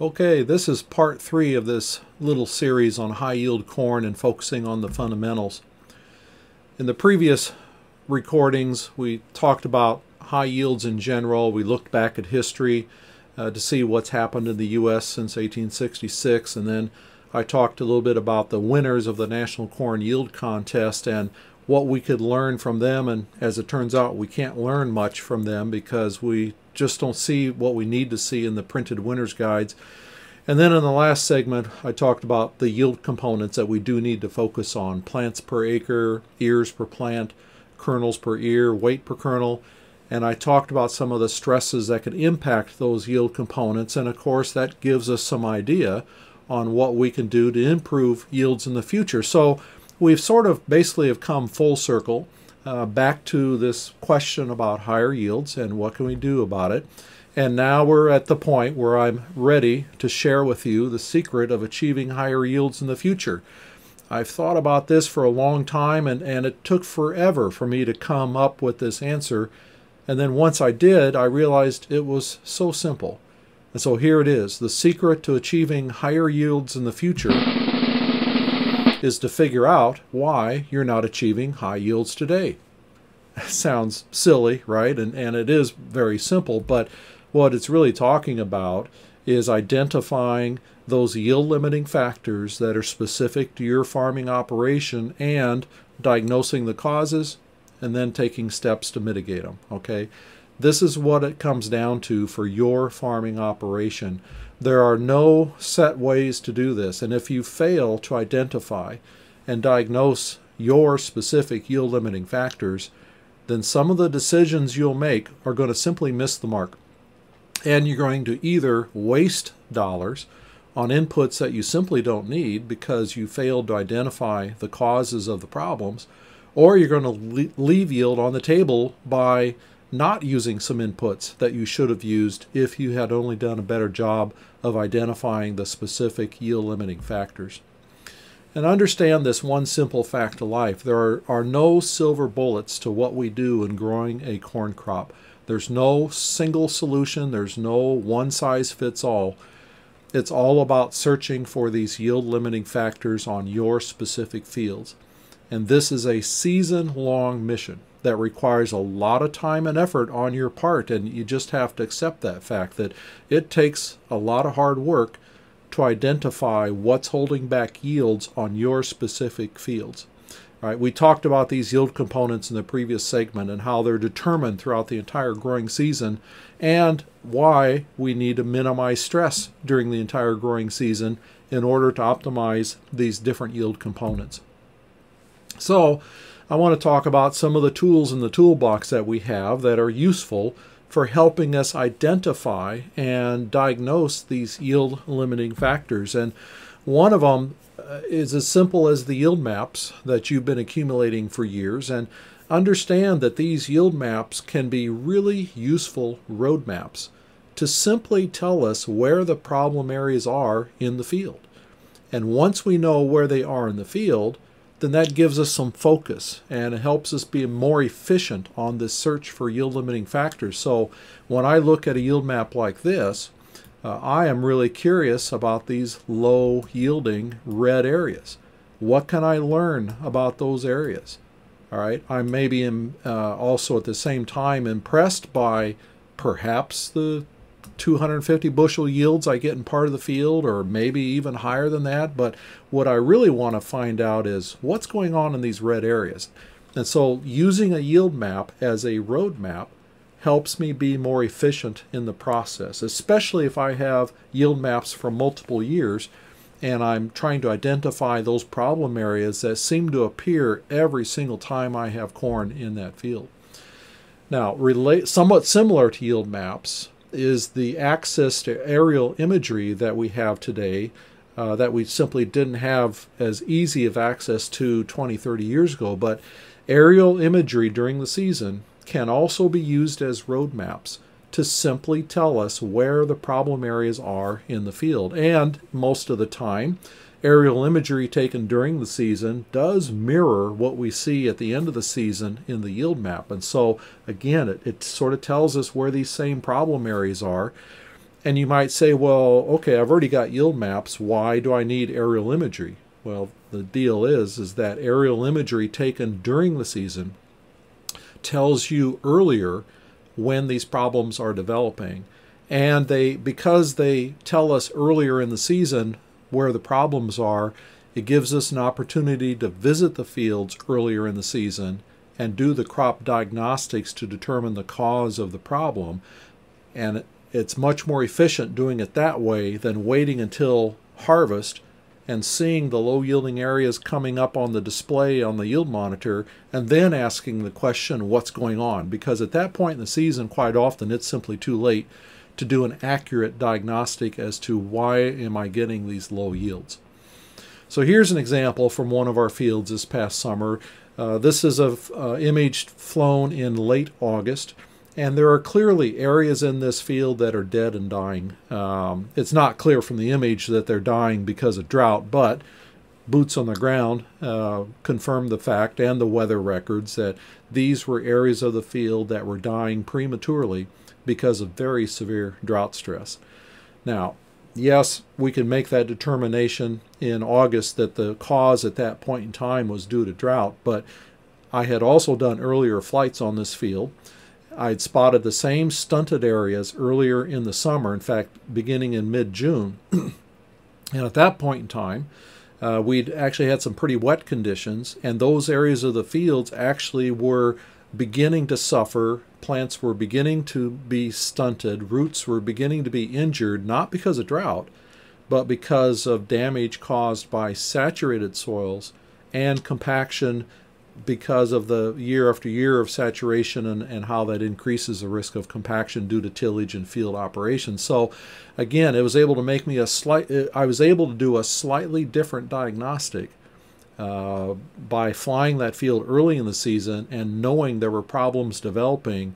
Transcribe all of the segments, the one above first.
Okay, this is part three of this little series on high yield corn and focusing on the fundamentals. In the previous recordings, we talked about high yields in general. We looked back at history uh, to see what's happened in the U.S. since 1866, and then I talked a little bit about the winners of the National Corn Yield Contest and what we could learn from them. And as it turns out, we can't learn much from them because we just don't see what we need to see in the printed winner's guides. And then in the last segment, I talked about the yield components that we do need to focus on plants per acre, ears per plant, kernels per ear, weight per kernel. And I talked about some of the stresses that could impact those yield components. And of course, that gives us some idea on what we can do to improve yields in the future. So we've sort of basically have come full circle uh, back to this question about higher yields and what can we do about it. And now we're at the point where I'm ready to share with you the secret of achieving higher yields in the future. I've thought about this for a long time and, and it took forever for me to come up with this answer. And then once I did, I realized it was so simple. And so here it is. The secret to achieving higher yields in the future is to figure out why you're not achieving high yields today. Sounds silly, right? And, and it is very simple, but what it's really talking about is identifying those yield limiting factors that are specific to your farming operation and diagnosing the causes and then taking steps to mitigate them. Okay, this is what it comes down to for your farming operation. There are no set ways to do this, and if you fail to identify and diagnose your specific yield limiting factors, then some of the decisions you'll make are going to simply miss the mark. And you're going to either waste dollars on inputs that you simply don't need because you failed to identify the causes of the problems, or you're going to leave yield on the table by not using some inputs that you should have used if you had only done a better job of identifying the specific yield limiting factors. And understand this one simple fact of life. There are, are no silver bullets to what we do in growing a corn crop. There's no single solution. There's no one size fits all. It's all about searching for these yield limiting factors on your specific fields. And this is a season long mission that requires a lot of time and effort on your part. And you just have to accept that fact that it takes a lot of hard work to identify what's holding back yields on your specific fields. All right, we talked about these yield components in the previous segment and how they're determined throughout the entire growing season and why we need to minimize stress during the entire growing season in order to optimize these different yield components. So I want to talk about some of the tools in the toolbox that we have that are useful for helping us identify and diagnose these yield limiting factors. And one of them uh, is as simple as the yield maps that you've been accumulating for years. And understand that these yield maps can be really useful roadmaps to simply tell us where the problem areas are in the field. And once we know where they are in the field, then that gives us some focus and it helps us be more efficient on this search for yield limiting factors. So when I look at a yield map like this, uh, I am really curious about these low yielding red areas. What can I learn about those areas? All right, I may be uh, also at the same time impressed by perhaps the 250 bushel yields I get in part of the field, or maybe even higher than that. But what I really want to find out is what's going on in these red areas. And so using a yield map as a road map helps me be more efficient in the process, especially if I have yield maps for multiple years and I'm trying to identify those problem areas that seem to appear every single time I have corn in that field. Now, relate, somewhat similar to yield maps, is the access to aerial imagery that we have today uh, that we simply didn't have as easy of access to 20, 30 years ago. But aerial imagery during the season can also be used as roadmaps to simply tell us where the problem areas are in the field. And most of the time, aerial imagery taken during the season does mirror what we see at the end of the season in the yield map. And so, again, it, it sort of tells us where these same problem areas are. And you might say, well, okay, I've already got yield maps. Why do I need aerial imagery? Well, the deal is is that aerial imagery taken during the season tells you earlier when these problems are developing. And they because they tell us earlier in the season where the problems are, it gives us an opportunity to visit the fields earlier in the season and do the crop diagnostics to determine the cause of the problem. And it's much more efficient doing it that way than waiting until harvest and seeing the low yielding areas coming up on the display on the yield monitor and then asking the question what's going on because at that point in the season quite often it's simply too late to do an accurate diagnostic as to why am I getting these low yields. So here's an example from one of our fields this past summer. Uh, this is a uh, image flown in late August. And there are clearly areas in this field that are dead and dying. Um, it's not clear from the image that they're dying because of drought, but boots on the ground uh, confirm the fact and the weather records that these were areas of the field that were dying prematurely because of very severe drought stress. Now, yes, we can make that determination in August that the cause at that point in time was due to drought, but I had also done earlier flights on this field I had spotted the same stunted areas earlier in the summer, in fact, beginning in mid June. and at that point in time, uh, we'd actually had some pretty wet conditions, and those areas of the fields actually were beginning to suffer. Plants were beginning to be stunted, roots were beginning to be injured, not because of drought, but because of damage caused by saturated soils and compaction because of the year after year of saturation and, and how that increases the risk of compaction due to tillage and field operations. So again, it was able to make me a slight, I was able to do a slightly different diagnostic by flying that field early in the season and knowing there were problems developing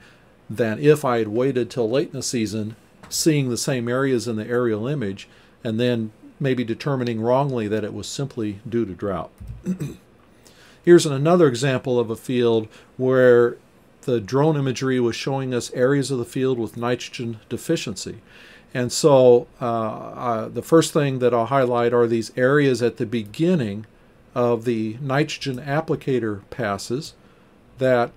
than if I had waited till late in the season, seeing the same areas in the aerial image, and then maybe determining wrongly that it was simply due to drought. Here's another example of a field where the drone imagery was showing us areas of the field with nitrogen deficiency. And so uh, uh, the first thing that I'll highlight are these areas at the beginning of the nitrogen applicator passes that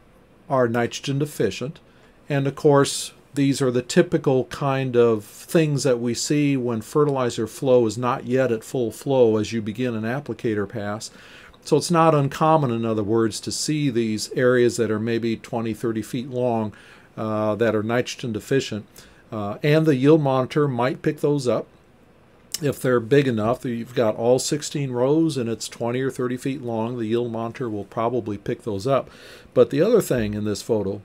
are nitrogen deficient. And of course, these are the typical kind of things that we see when fertilizer flow is not yet at full flow as you begin an applicator pass. So it's not uncommon, in other words, to see these areas that are maybe 20, 30 feet long uh, that are nitrogen deficient. Uh, and the yield monitor might pick those up. If they're big enough, you've got all 16 rows and it's 20 or 30 feet long, the yield monitor will probably pick those up. But the other thing in this photo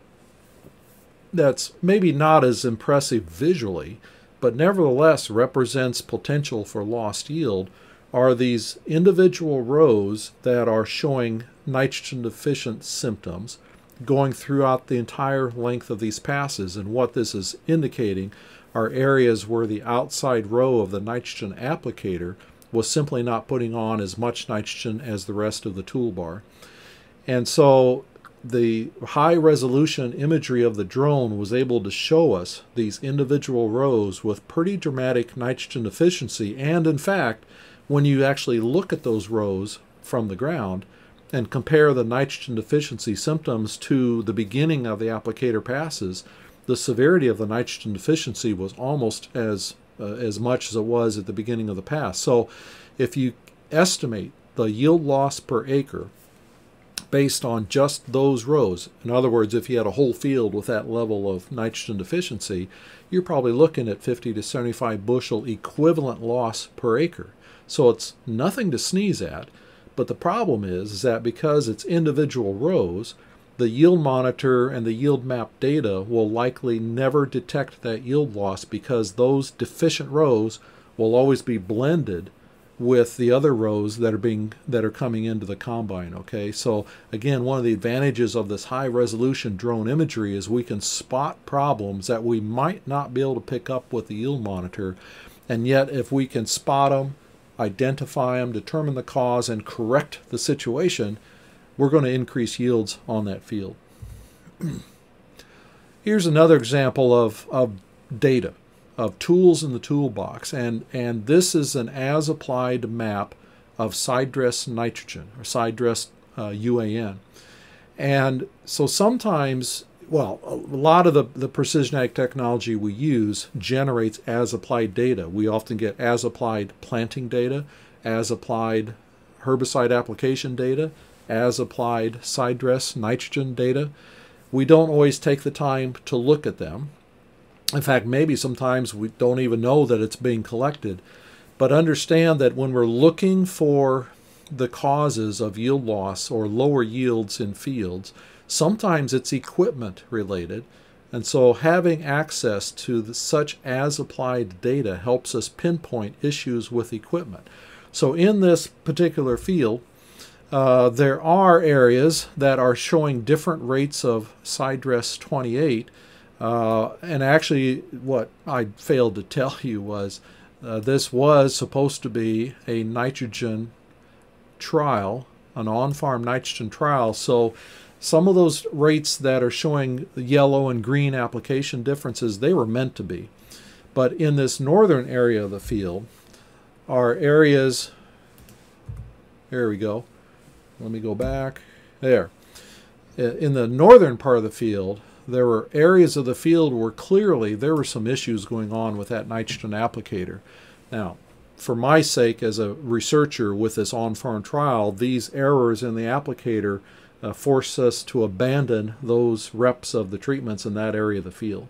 that's maybe not as impressive visually, but nevertheless represents potential for lost yield are these individual rows that are showing nitrogen deficient symptoms going throughout the entire length of these passes. And what this is indicating are areas where the outside row of the nitrogen applicator was simply not putting on as much nitrogen as the rest of the toolbar. And so the high resolution imagery of the drone was able to show us these individual rows with pretty dramatic nitrogen deficiency and in fact when you actually look at those rows from the ground and compare the nitrogen deficiency symptoms to the beginning of the applicator passes, the severity of the nitrogen deficiency was almost as uh, as much as it was at the beginning of the past. So if you estimate the yield loss per acre based on just those rows, in other words, if you had a whole field with that level of nitrogen deficiency, you're probably looking at 50 to 75 bushel equivalent loss per acre. So it's nothing to sneeze at. But the problem is, is that because it's individual rows, the yield monitor and the yield map data will likely never detect that yield loss because those deficient rows will always be blended with the other rows that are being that are coming into the combine okay? So again one of the advantages of this high resolution drone imagery is we can spot problems that we might not be able to pick up with the yield monitor and yet if we can spot them identify them, determine the cause, and correct the situation, we're going to increase yields on that field. Here's another example of, of data. of tools in the toolbox, and, and this is an as applied map of side dress nitrogen or side dress uh, UAN. And so sometimes, well, a lot of the, the precision ag technology we use generates as applied data. We often get as applied planting data, as applied herbicide application data, as applied side dress nitrogen data. We don't always take the time to look at them. In fact, maybe sometimes we don't even know that it's being collected. But understand that when we're looking for the causes of yield loss or lower yields in fields, sometimes it's equipment related. And so having access to the, such as applied data helps us pinpoint issues with equipment. So in this particular field, uh, there are areas that are showing different rates of side dress 28. Uh, and actually, what I failed to tell you was uh, this was supposed to be a nitrogen trial, an on-farm nitrogen trial. So some of those rates that are showing yellow and green application differences, they were meant to be. But in this northern area of the field are areas, there we go. Let me go back. There. In the northern part of the field, there were areas of the field where clearly there were some issues going on with that nitrogen applicator. Now, for my sake as a researcher with this on-farm trial, these errors in the applicator uh, force us to abandon those reps of the treatments in that area of the field.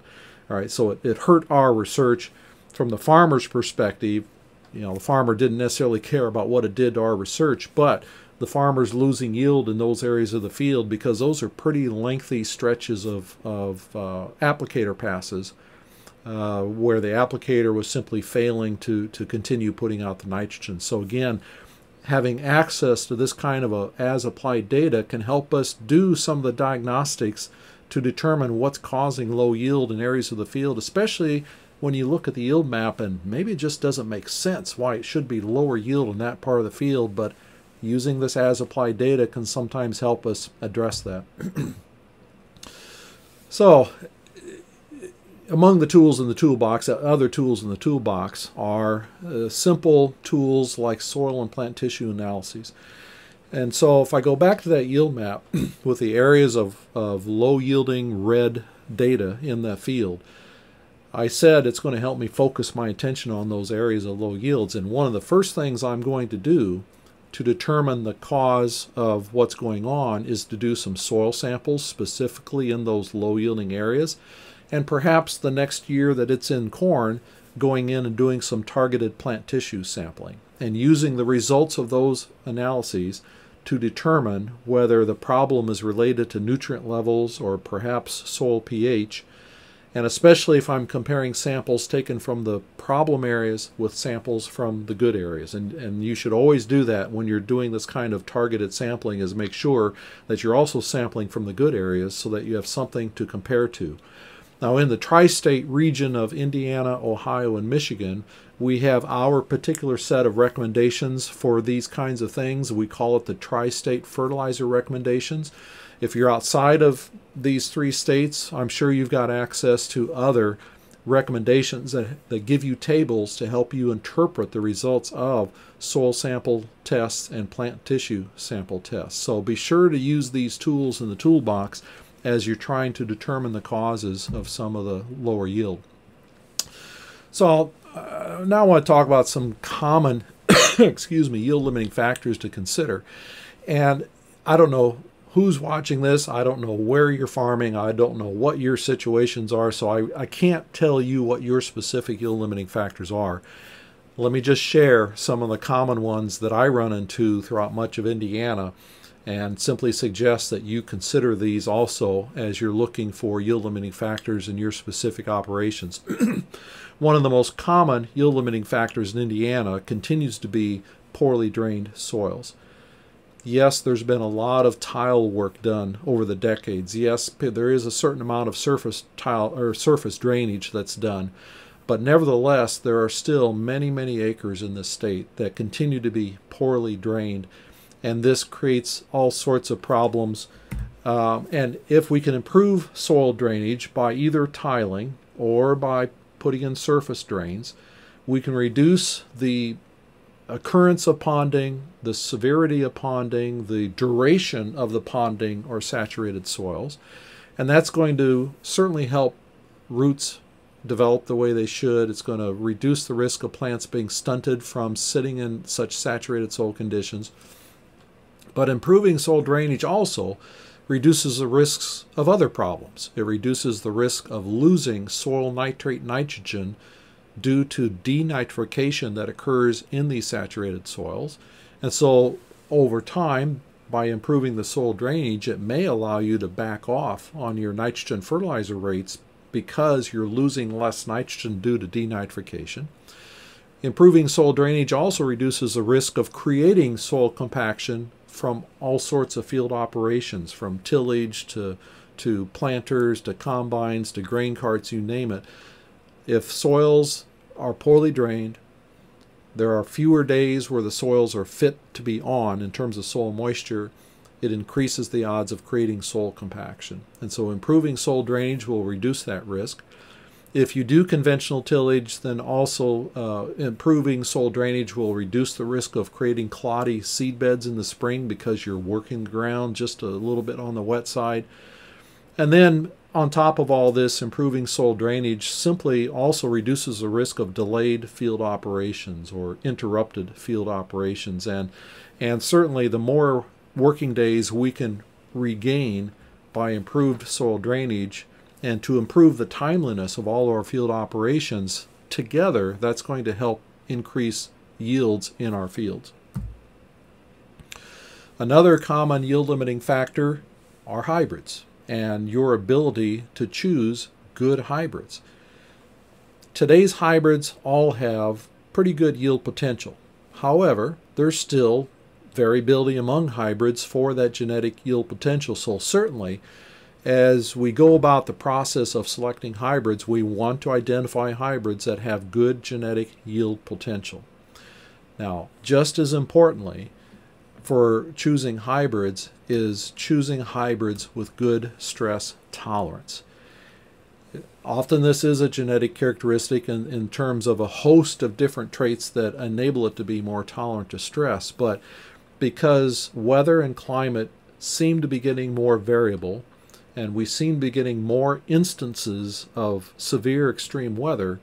All right, so it, it hurt our research from the farmer's perspective. You know, the farmer didn't necessarily care about what it did to our research, but the farmer's losing yield in those areas of the field because those are pretty lengthy stretches of, of uh, applicator passes uh, where the applicator was simply failing to, to continue putting out the nitrogen. So again, having access to this kind of a as applied data can help us do some of the diagnostics to determine what's causing low yield in areas of the field, especially when you look at the yield map and maybe it just doesn't make sense why it should be lower yield in that part of the field, but using this as applied data can sometimes help us address that. so among the tools in the toolbox, uh, other tools in the toolbox are uh, simple tools like soil and plant tissue analyses. And so if I go back to that yield map with the areas of, of low yielding red data in that field, I said it's going to help me focus my attention on those areas of low yields. And one of the first things I'm going to do to determine the cause of what's going on is to do some soil samples specifically in those low yielding areas. And perhaps the next year that it's in corn, going in and doing some targeted plant tissue sampling and using the results of those analyses to determine whether the problem is related to nutrient levels or perhaps soil pH, and especially if I'm comparing samples taken from the problem areas with samples from the good areas. And, and you should always do that when you're doing this kind of targeted sampling is make sure that you're also sampling from the good areas so that you have something to compare to. Now, in the tri state region of Indiana, Ohio, and Michigan, we have our particular set of recommendations for these kinds of things. We call it the tri state fertilizer recommendations. If you're outside of these three states, I'm sure you've got access to other recommendations that, that give you tables to help you interpret the results of soil sample tests and plant tissue sample tests. So be sure to use these tools in the toolbox as you're trying to determine the causes of some of the lower yield. So uh, now I want to talk about some common, excuse me, yield limiting factors to consider. And I don't know who's watching this. I don't know where you're farming. I don't know what your situations are. So I, I can't tell you what your specific yield limiting factors are. Let me just share some of the common ones that I run into throughout much of Indiana and simply suggest that you consider these also as you're looking for yield limiting factors in your specific operations. One of the most common yield limiting factors in Indiana continues to be poorly drained soils. Yes, there's been a lot of tile work done over the decades. Yes, there is a certain amount of surface tile or surface drainage that's done. But nevertheless, there are still many, many acres in this state that continue to be poorly drained and this creates all sorts of problems. Um, and if we can improve soil drainage by either tiling or by putting in surface drains. We can reduce the occurrence of ponding, the severity of ponding, the duration of the ponding or saturated soils. And that's going to certainly help roots develop the way they should. It's going to reduce the risk of plants being stunted from sitting in such saturated soil conditions. But improving soil drainage also reduces the risks of other problems. It reduces the risk of losing soil nitrate nitrogen due to denitrification that occurs in these saturated soils. And so over time, by improving the soil drainage, it may allow you to back off on your nitrogen fertilizer rates because you're losing less nitrogen due to denitrification. Improving soil drainage also reduces the risk of creating soil compaction from all sorts of field operations, from tillage to, to planters to combines to grain carts, you name it. If soils are poorly drained, there are fewer days where the soils are fit to be on in terms of soil moisture, it increases the odds of creating soil compaction. And so improving soil drainage will reduce that risk. If you do conventional tillage, then also uh, improving soil drainage will reduce the risk of creating cloddy seed beds in the spring because you're working the ground just a little bit on the wet side. And then on top of all this, improving soil drainage simply also reduces the risk of delayed field operations or interrupted field operations. And, and certainly the more working days we can regain by improved soil drainage, and to improve the timeliness of all our field operations together, that's going to help increase yields in our fields. Another common yield limiting factor are hybrids and your ability to choose good hybrids. Today's hybrids all have pretty good yield potential. However, there's still variability among hybrids for that genetic yield potential. So certainly as we go about the process of selecting hybrids, we want to identify hybrids that have good genetic yield potential. Now, just as importantly, for choosing hybrids is choosing hybrids with good stress tolerance. Often this is a genetic characteristic in, in terms of a host of different traits that enable it to be more tolerant to stress, but because weather and climate seem to be getting more variable, and we seem to be getting more instances of severe extreme weather,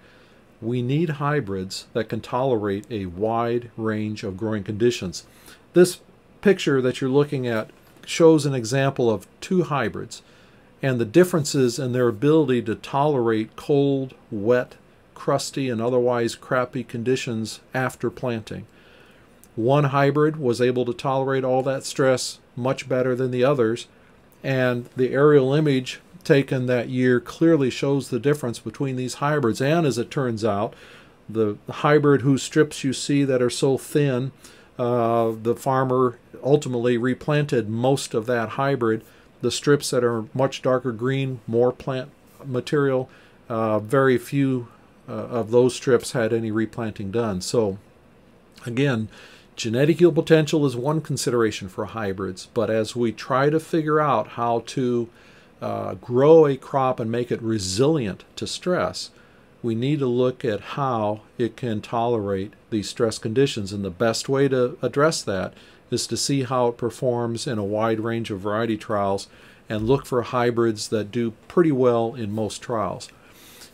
we need hybrids that can tolerate a wide range of growing conditions. This picture that you're looking at shows an example of two hybrids and the differences in their ability to tolerate cold, wet, crusty, and otherwise crappy conditions after planting. One hybrid was able to tolerate all that stress much better than the others, and the aerial image taken that year clearly shows the difference between these hybrids. And as it turns out, the hybrid whose strips you see that are so thin, uh, the farmer ultimately replanted most of that hybrid. The strips that are much darker green, more plant material, uh, very few uh, of those strips had any replanting done. So again, Genetic yield potential is one consideration for hybrids, but as we try to figure out how to uh, grow a crop and make it resilient to stress, we need to look at how it can tolerate these stress conditions. And the best way to address that is to see how it performs in a wide range of variety trials and look for hybrids that do pretty well in most trials.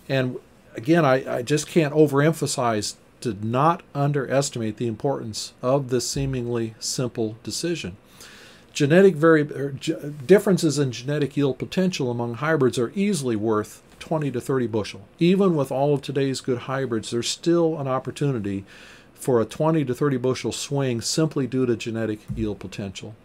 And again, I, I just can't overemphasize to not underestimate the importance of this seemingly simple decision. Genetic vari- er, differences in genetic yield potential among hybrids are easily worth 20 to 30 bushel. Even with all of today's good hybrids, there's still an opportunity for a 20 to 30 bushel swing simply due to genetic yield potential.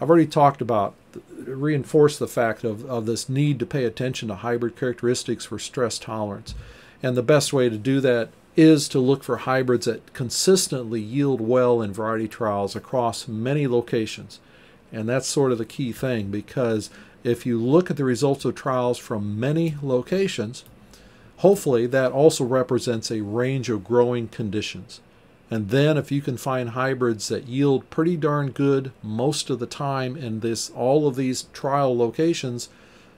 I've already talked about, reinforce the fact of, of this need to pay attention to hybrid characteristics for stress tolerance. And the best way to do that is to look for hybrids that consistently yield well in variety trials across many locations. And that's sort of the key thing because if you look at the results of trials from many locations, hopefully that also represents a range of growing conditions. And then if you can find hybrids that yield pretty darn good most of the time in this all of these trial locations,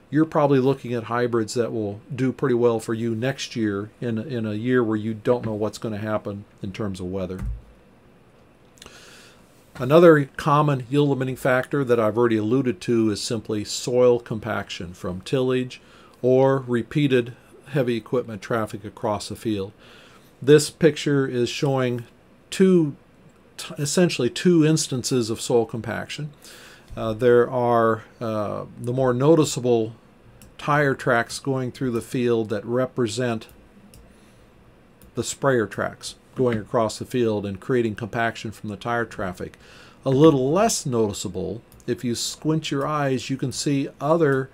you're probably looking at hybrids that will do pretty well for you next year in, in a year where you don't know what's going to happen in terms of weather. Another common yield limiting factor that I've already alluded to is simply soil compaction from tillage or repeated heavy equipment traffic across the field. This picture is showing two, essentially two instances of soil compaction. Uh, there are uh, the more noticeable tire tracks going through the field that represent the sprayer tracks going across the field and creating compaction from the tire traffic. A little less noticeable, if you squint your eyes, you can see other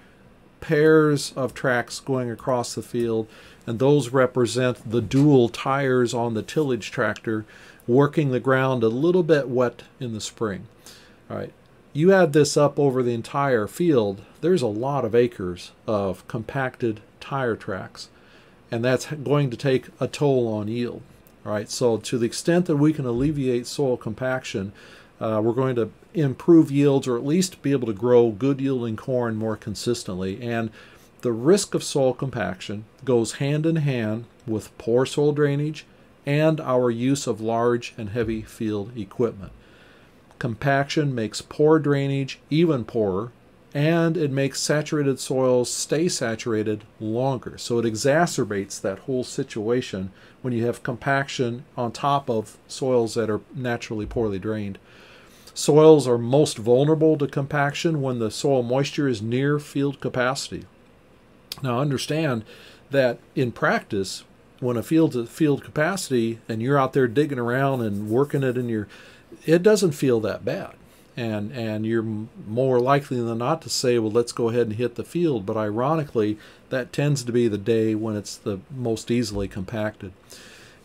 pairs of tracks going across the field, and those represent the dual tires on the tillage tractor working the ground a little bit wet in the spring. All right. You add this up over the entire field, there's a lot of acres of compacted tire tracks, and that's going to take a toll on yield. All right, so to the extent that we can alleviate soil compaction, uh, we're going to improve yields or at least be able to grow good yielding corn more consistently. And the risk of soil compaction goes hand in hand with poor soil drainage and our use of large and heavy field equipment. Compaction makes poor drainage even poorer, and it makes saturated soils stay saturated longer. So it exacerbates that whole situation when you have compaction on top of soils that are naturally poorly drained. Soils are most vulnerable to compaction when the soil moisture is near field capacity. Now understand that in practice, when a field's at field capacity and you're out there digging around and working it in your it doesn't feel that bad. And, and you're more likely than not to say, well, let's go ahead and hit the field. But ironically, that tends to be the day when it's the most easily compacted.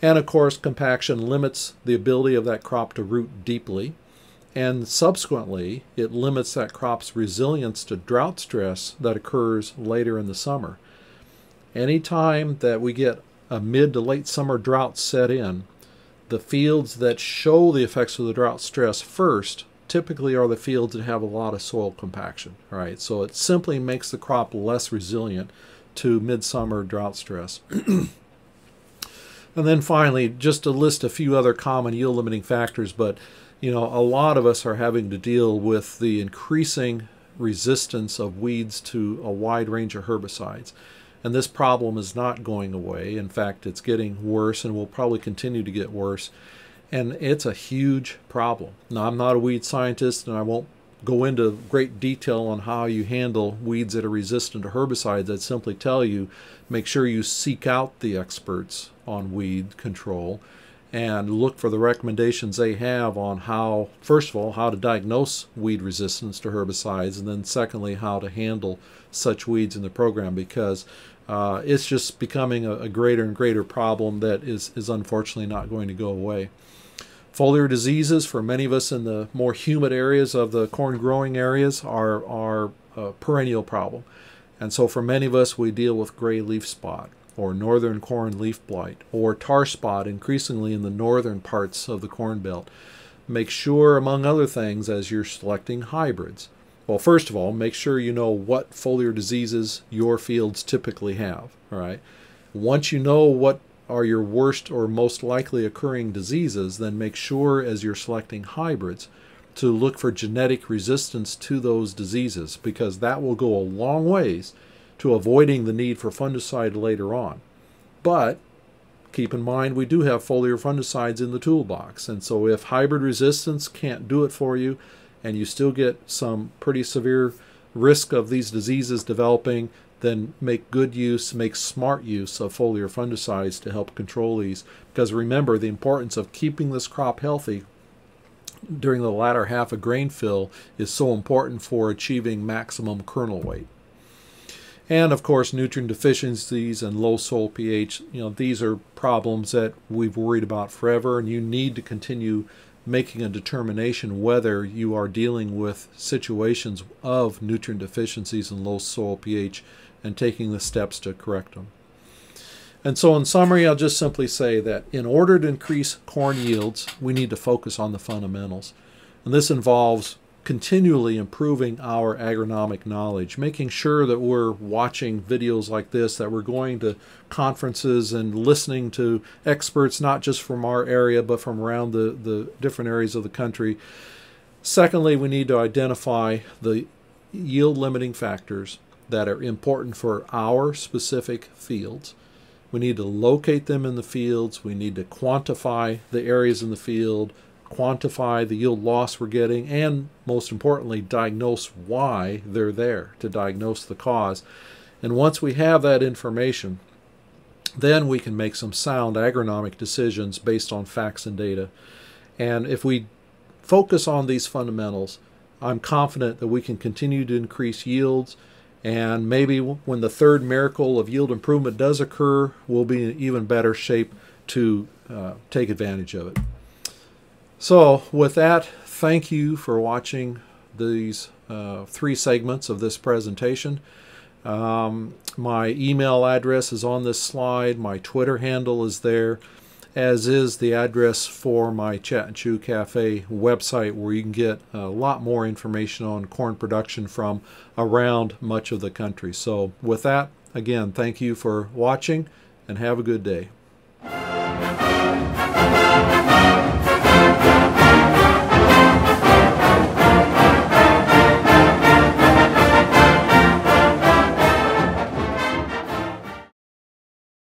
And of course, compaction limits the ability of that crop to root deeply. And subsequently, it limits that crop's resilience to drought stress that occurs later in the summer. Anytime that we get a mid to late summer drought set in, the fields that show the effects of the drought stress first typically are the fields that have a lot of soil compaction. Right, so it simply makes the crop less resilient to midsummer drought stress. and then finally, just to list a few other common yield limiting factors, but you know, a lot of us are having to deal with the increasing resistance of weeds to a wide range of herbicides. And this problem is not going away. In fact, it's getting worse and will probably continue to get worse. And it's a huge problem. Now, I'm not a weed scientist and I won't go into great detail on how you handle weeds that are resistant to herbicides. I'd simply tell you make sure you seek out the experts on weed control and look for the recommendations they have on how, first of all, how to diagnose weed resistance to herbicides, and then secondly, how to handle such weeds in the program because uh, it's just becoming a, a, greater and greater problem that is, is unfortunately not going to go away. Foliar diseases for many of us in the more humid areas of the corn growing areas are, are a perennial problem. And so for many of us, we deal with gray leaf spot or northern corn leaf blight or tar spot increasingly in the northern parts of the corn belt. Make sure, among other things, as you're selecting hybrids, well, first of all, make sure you know what foliar diseases your fields typically have. All right. Once you know what are your worst or most likely occurring diseases, then make sure as you're selecting hybrids to look for genetic resistance to those diseases because that will go a long ways to avoiding the need for fungicide later on. But keep in mind we do have foliar fungicides in the toolbox, and so if hybrid resistance can't do it for you, and you still get some pretty severe risk of these diseases developing, then make good use, make smart use of foliar fungicides to help control these. Because remember, the importance of keeping this crop healthy during the latter half of grain fill is so important for achieving maximum kernel weight. And of course, nutrient deficiencies and low soil pH, you know, these are problems that we've worried about forever, and you need to continue making a determination whether you are dealing with situations of nutrient deficiencies and low soil pH and taking the steps to correct them. And so, in summary, I'll just simply say that in order to increase corn yields, we need to focus on the fundamentals. And this involves continually improving our agronomic knowledge, making sure that we're watching videos like this, that we're going to conferences and listening to experts, not just from our area, but from around the, the different areas of the country. Secondly, we need to identify the yield limiting factors that are important for our specific fields. We need to locate them in the fields. We need to quantify the areas in the field, quantify the yield loss we're getting, and most importantly, diagnose why they're there, to diagnose the cause. And once we have that information, then we can make some sound agronomic decisions based on facts and data. And if we focus on these fundamentals, I'm confident that we can continue to increase yields. And maybe when the third miracle of yield improvement does occur, we'll be in even better shape to uh, take advantage of it. So with that, thank you for watching these uh, three segments of this presentation. Um, my email address is on this slide. My Twitter handle is there, as is the address for my Chat and Chew Cafe website where you can get a lot more information on corn production from around much of the country. So with that, again, thank you for watching and have a good day.